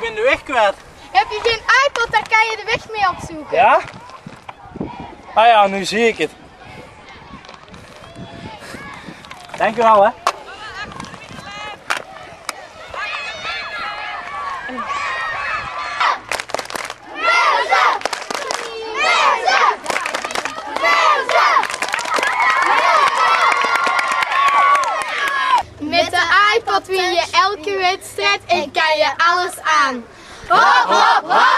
ben de weg kwijt. Heb je geen iPod, daar kan je de weg mee opzoeken. Ja? Ah ja, nu zie ik het. Dank u wel, hè. Met de iPod win je elke wedstrijd en kan je alles aan. Hop, hop, hop,